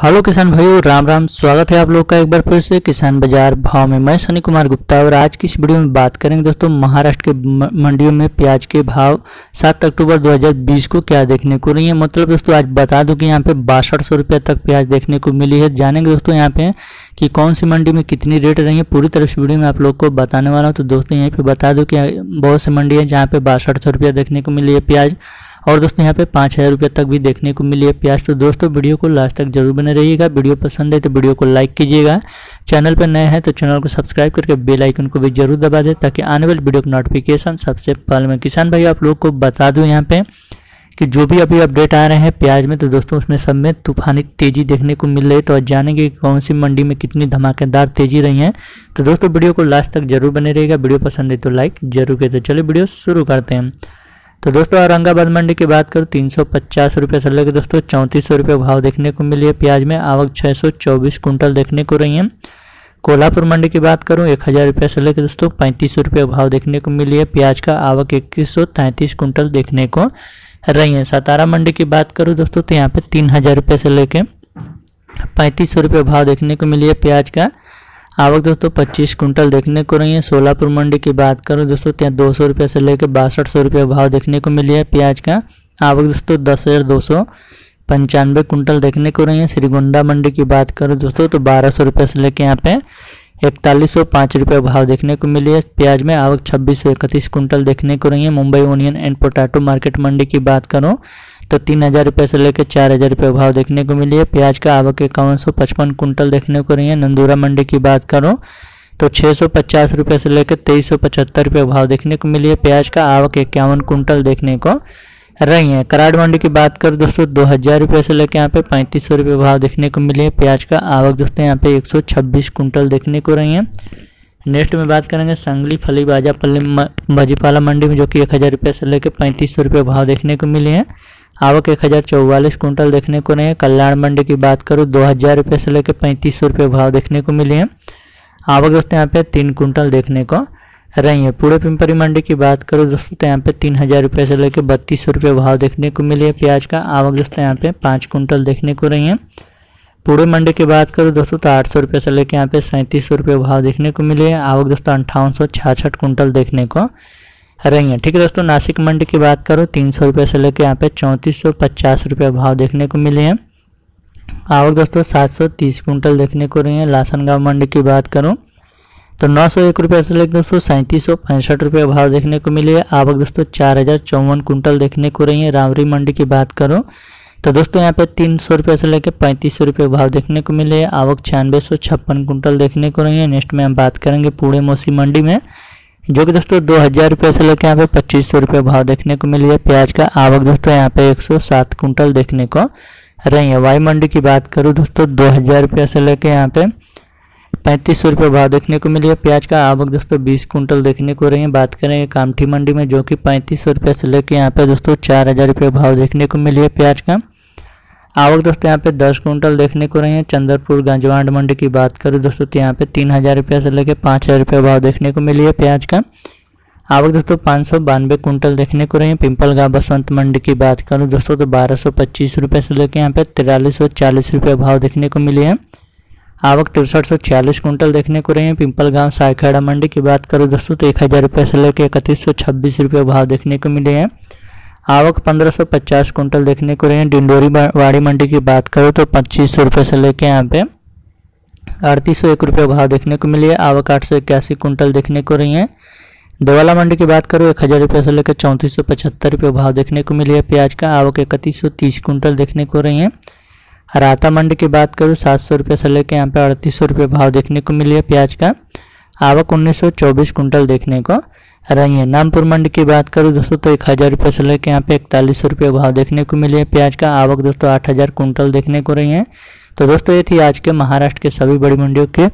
Hello किसान भाइयों, राम राम, स्वागत है आप लोग का एक बार फिर से किसान बाज़ार भाव में। मैं सनी कुमार गुप्ता और आज की इस वीडियो में बात करेंगे दोस्तों महाराष्ट्र के मंडियों में प्याज के भाव 7 अक्टूबर 2020 को क्या देखने को रही है। मतलब दोस्तों आज बता दूँ कि यहाँ पे बासठ सौ रुपये तक प्याज देखने को मिली है। जानेंगे दोस्तों यहाँ पे कि कौन सी मंडी में कितनी रेट रही है। पूरी तरह से वीडियो में आप लोग को बताने वाला हूँ। तो दोस्तों यहीं पर बता दूँ कि बहुत सी मंडी है जहाँ पे बासठ सौ देखने को मिली है प्याज। और दोस्तों, यहाँ पे पाँच हज़ार रुपये तक भी देखने को मिली है प्याज। तो दोस्तों, वीडियो को लास्ट तक ज़रूर बने रहिएगा। वीडियो पसंद है तो वीडियो को लाइक कीजिएगा। चैनल पर नए हैं तो चैनल को सब्सक्राइब करके बेल आइकन को भी ज़रूर दबा दें ताकि आने वाली वीडियो का नोटिफिकेशन सबसे पहले मैं किसान भाई आप लोग को बता दूँ यहाँ पर कि जो भी अभी अपडेट आ रहे हैं प्याज में तो दोस्तों, उसमें सब में तूफानी तेज़ी देखने को मिल रही है। तो आज जानेंगे कि कौन सी मंडी में कितनी धमाकेदार तेज़ी रही है। तो दोस्तों, वीडियो को लास्ट तक ज़रूर बने रहेगा वीडियो पसंद है तो लाइक ज़रूर करें तो चलिए, वीडियो शुरू करते हैं। तो दोस्तों, औरंगाबाद मंडी की बात करूँ, तीन सौ पचास रुपये से लेकर दोस्तों, चौंतीस सौ रुपये भाव देखने को मिली है। प्याज में आवक छः सौ चौबीस कुंटल देखने को रही है। कोल्हापुर मंडी की बात करूँ, एक हज़ार रुपये से लेकर दोस्तों, पैंतीस सौ रुपये भाव देखने को मिली है। प्याज का आवक इक्कीस सौ तैंतीस कुंटल देखने को रही है। सतारा मंडी की बात करूँ दोस्तों तो यहाँ पे तीन हज़ार रुपये से लेकर पैंतीस सौ रुपये भाव देखने को मिली है। प्याज का आवक दोस्तों 25 कुंटल देखने को रही है। सोलापुर मंडी की बात करूँ दोस्तों, ત્યાં दो सौ रुपये से लेकर बासठ सौ रुपये भाव देखने को मिली है प्याज का। आवक दोस्तों दस हज़ार दो सौ पंचानवे कुंटल देखने को रही है। श्रीगोंडा मंडी की बात करूँ दोस्तों तो बारह सौ रुपये से लेकर यहाँ पे इकतालीस सौ पाँच रुपये भाव देखने को मिली है। प्याज में आवक छब्बीस सौ इकतीस कुंटल देखने को रही है। Mumbai onion and potato market मंडी की बात करूँ। तो तीन हज़ार रुपये से लेकर चार हज़ार रुपये भाव देखने को मिली है। प्याज का आवक इक्यावन सौ पचपन कुंटल देखने को रही है। नंदूरा मंडी की बात करो तो छः सौ पचास रुपये से लेकर तेईस सौ पचहत्तर रुपये भाव देखने को मिली है। प्याज का आवक इक्यावन कुंटल देखने को रही है। कराड़ मंडी की बात करो, दोस्तों, दो हज़ार रुपये से लेकर यहाँ पे पैंतीस सौ रुपये भाव देखने को मिली है। प्याज का आवक दोस्तों, यहाँ पे एक सौ छब्बीस कुंटल देखने को रही है। नेक्स्ट में बात करेंगे संगली फली बाजा पल्ली बाजीपाला मंडी में, जो कि एक हज़ार रुपये से लेकर पैंतीस सौ रुपये भाव देखने को मिले हैं। आवक एक हज़ार चौवालीस कुंटल देखने को नहीं है। कल्याण मंडी की बात करूँ, दो हज़ार रुपये से लेकर पैंतीस सौ रुपये भाव देखने को मिले हैं। आवक दोस्तों यहाँ पे तीन कुंटल देखने को रही है। पूरे पिंपरी मंडी की बात करूँ दोस्तों तो यहाँ पे तीन हज़ार रुपये से लेकर बत्तीस सौ रुपये भाव देखने को मिले है। प्याज का आवक दोस्तों यहाँ पे पाँच कुंटल देखने को रही है। पूरे मंडी की बात करूँ, दोस्तों तो आठ सौ रुपये से लेकर यहाँ पे सैंतीस सौ रुपये भाव देखने को मिले आवक दोस्तों अंठावन सौ छाछठ कुंटल देखने को रही है ठीक है दोस्तों, नासिक मंडी की बात करो, तीन सौ रुपये से लेकर यहाँ पे चौंतीस सौ पचास रुपये भाव देखने को मिले हैं। आवक दोस्तों, सात सौ तीस कुंटल देखने को रही है। लासनगांव मंडी की बात करूँ तो नौ सौ एक रुपये से लेकर दोस्तों, सैंतीस सौ पैंसठ रुपये भाव देखने को मिली है। आवक दोस्तों, चार हज़ार चौवन कुंटल देखने को रही है। रामरी मंडी की बात करो तो दोस्तों, यहाँ पे तीन सौ रुपये से लेकर पैंतीस सौ रुपये भाव देखने को मिले आवक छियानवे सौ छप्पन कुंटल देखने को रही है। नेक्स्ट में हम बात करेंगे पुणे मौसी मंडी में। जो कि दोस्तों दो हज़ार रुपये से लेकर यहाँ पे पच्चीस सौ रुपये भाव देखने को मिली है। प्याज का आवक दोस्तों यहाँ पे एक सौ सात कुंटल देखने को रही है। वाई मंडी की बात करूँ दोस्तों, दो हज़ार रुपये से लेकर यहाँ पे पैंतीस सौ रुपये भाव देखने को मिली है। प्याज का आवक दोस्तों बीस कुंटल देखने को रही है। बात करेंगे कामठी मंडी में, जो कि पैंतीस सौ रुपये से लेकर यहाँ पे दोस्तों चार हज़ार रुपये भाव देखने को मिली है। प्याज का आवक दोस्तों, यहाँ पे दस कुंटल देखने को रही है। चंद्रपुर गंजवाड़ मंडी की बात करूँ दोस्तों तो यहाँ पे तीन हज़ार रुपये से लेकर पाँच हज़ार रुपये भाव देखने को मिली है प्याज का। आवक दोस्तों, पाँच सौ बानवे कुंटल देखने को रही है। पिंपल गाँव बसंत मंडी की बात करूँ दोस्तों तो बारह सौ पच्चीस रुपये से लेकर यहाँ पे तिरालीस सौ चालीस रुपये भाव देखने को मिली है। आवक तिरसठ सौ छियालीस कुंटल देखने को रही है। पिंपल गाँव सायखेड़ा मंडी की बात करूँ दोस्तों तो एक हज़ार रुपये से लेकर इकतीस सौ छब्बीस रुपये भाव देखने को मिले हैं। आवक 1550 कुंटल देखने को रही है। डिंडोरी वाड़ी मंडी की बात करो तो पच्चीस सौ रुपये से लेके यहाँ पे अड़तीस सौ एक रुपये भाव देखने को मिली है। आवक आठ सौ इक्यासी कुंटल देखने को रही है। देवाला मंडी की बात करो, एक हज़ार रुपये से लेकर चौंतीस सौ पचहत्तर रुपये भाव देखने को मिली है। प्याज का आवक इकतीस सौ तीस कुंटल देखने को रही है। राता मंडी की बात करूँ, सात सौ रुपये से लेकर यहाँ पे अड़तीस सौ रुपये भाव देखने को मिली है। प्याज का आवक उन्नीस सौ चौबीस कुंटल देखने को। रही है नामपुर मंडी की बात करूँ दोस्तों तो एक हज़ार रुपये से लेकर यहाँ पे इकतालीस रुपये भाव देखने को मिले हैं। प्याज का आवक दोस्तों आठ हज़ार कुंटल देखने को रही है। तो दोस्तों, ये थी आज के महाराष्ट्र के सभी बड़ी मंडियों के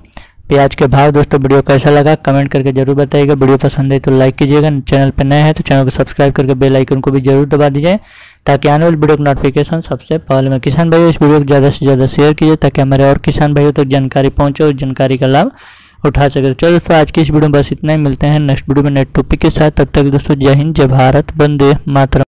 प्याज के भाव। दोस्तों, वीडियो कैसा लगा कमेंट करके ज़रूर बताइएगा। वीडियो पसंद है तो लाइक कीजिएगा। चैनल पर नए हैं तो चैनल को सब्सक्राइब करके बेल आइकन को भी ज़रूर दबा दीजिए, ताकि आने वाली वीडियो का नोटिफिकेशन सबसे पहले में किसान भाइयों इस वीडियो को ज़्यादा से ज़्यादा शेयर कीजिए, ताकि हमारे और किसान भाइयों तक जानकारी पहुँचे और जानकारी का लाभ उठा सके। चलो दोस्तों, आज की इस वीडियो में बस इतना ही। मिलते हैं नेक्स्ट वीडियो में नेट टॉपिक के साथ। तब तक दोस्तों, जय हिंद, जय भारत बंदे मातरम।